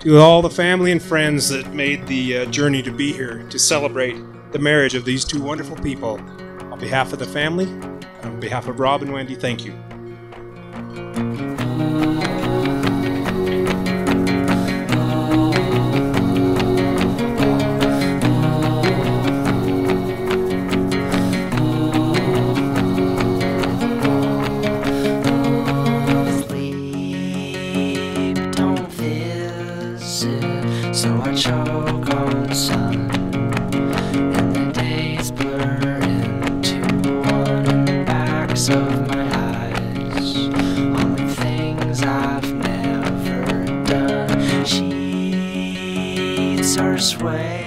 To all the family and friends that made the uh, journey to be here to celebrate the marriage of these two wonderful people, on behalf of the family, on behalf of Rob and Wendi, thank you. So I choke on sun. And the days blur into one in the backs of my eyes. Only things I've never done. Sheets are swaying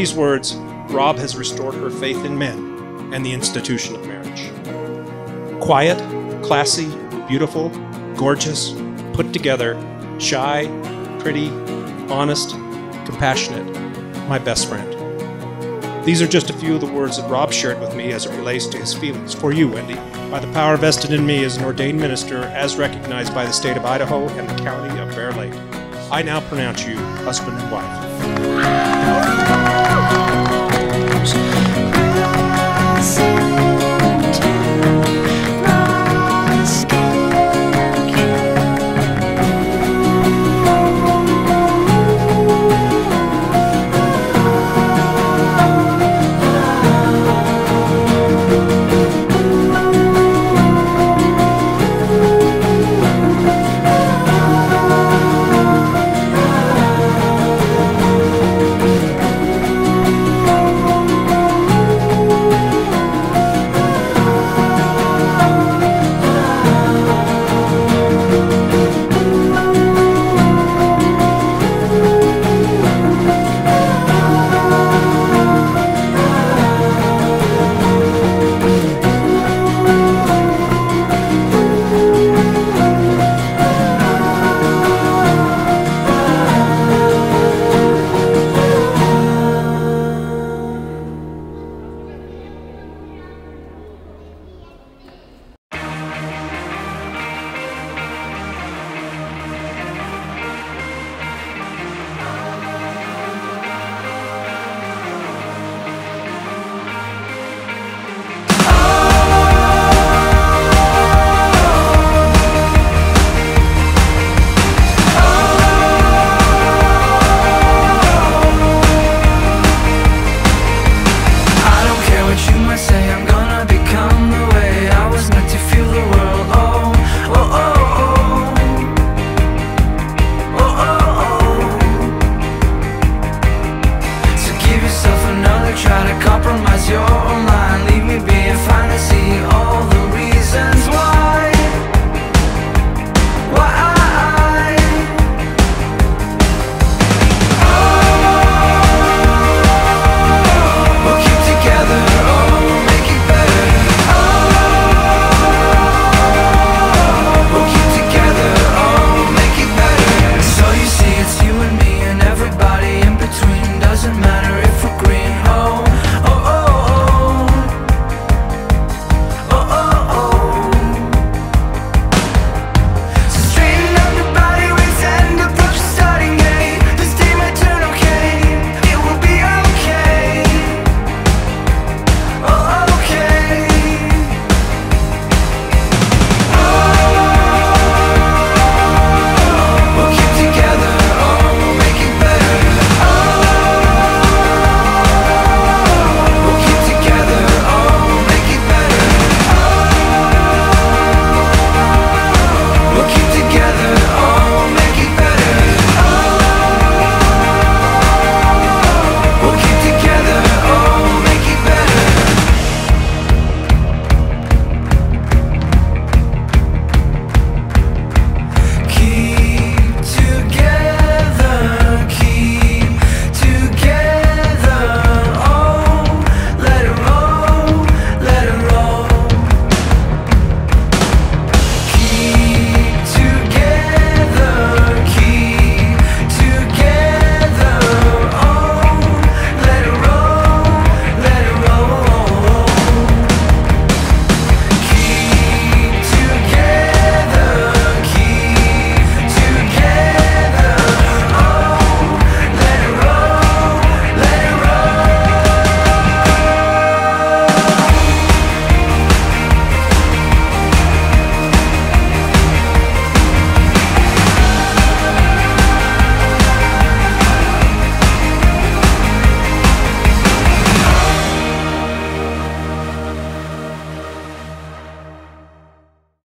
Wendi's words, Rob has restored her faith in men and the institution of marriage. Quiet, classy, beautiful, gorgeous, put together, shy, pretty, honest, compassionate, my best friend. These are just a few of the words that Rob shared with me as it relates to his feelings for you, Wendi, by the power vested in me as an ordained minister as recognized by the state of Idaho and the county of Bear Lake. I now pronounce you husband and wife.